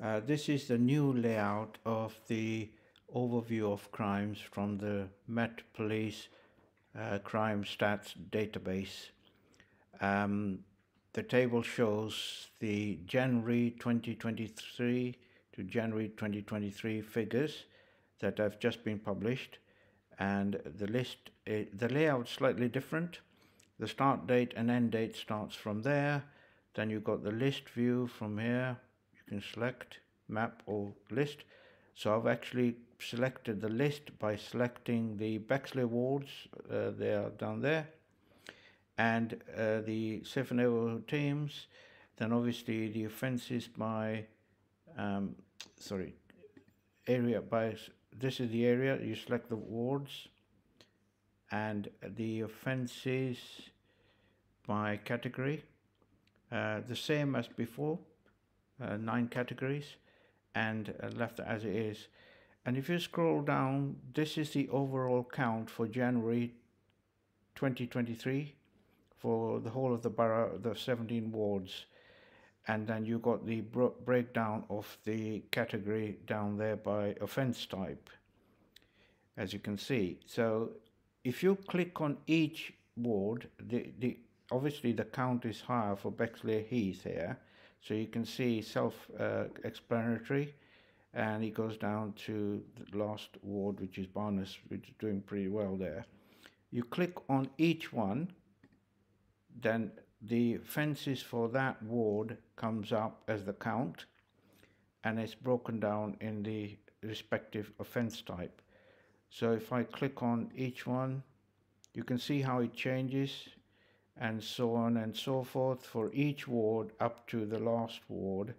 Uh, this is the new layout of the overview of crimes from the Met Police uh, Crime Stats database. Um, the table shows the January 2023 to January 2023 figures that have just been published and the list, uh, the layout is slightly different. The start date and end date starts from there. Then you've got the list view from here can select map or list. So I've actually selected the list by selecting the Bexley wards, uh, they are down there, and uh, the safer neighborhood teams, then obviously the offences by, um, sorry, area by, this is the area, you select the wards, and the offences by category, uh, the same as before, uh, nine categories and uh, left as it is. And if you scroll down, this is the overall count for January 2023 for the whole of the borough, the 17 wards. And then you got the breakdown of the category down there by offence type, as you can see. So if you click on each ward, the, the obviously the count is higher for Bexleyheath here, so you can see self-explanatory uh, and it goes down to the last ward which is Barnes which is doing pretty well there. You click on each one then the fences for that ward comes up as the count and it's broken down in the respective offence type. So if I click on each one you can see how it changes and so on and so forth for each ward up to the last ward.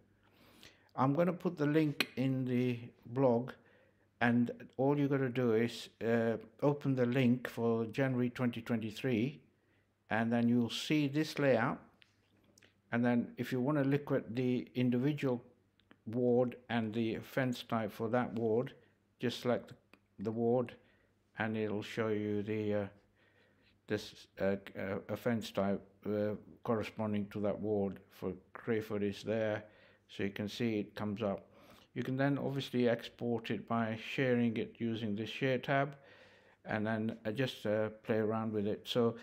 I'm going to put the link in the blog and all you're going to do is uh, open the link for January 2023 and then you'll see this layout and then if you want to at the individual ward and the fence type for that ward just select the ward and it'll show you the uh, this uh, uh, offence type uh, corresponding to that ward for Crayford is there so you can see it comes up. You can then obviously export it by sharing it using the share tab and then uh, just uh, play around with it. So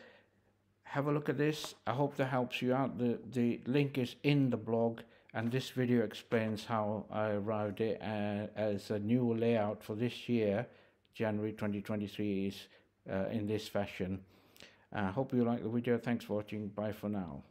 have a look at this. I hope that helps you out. The the link is in the blog and this video explains how I arrived it uh, as a new layout for this year January 2023 is in this fashion. uh, Uh, hope you like the video. Thanks for watching. Bye for now.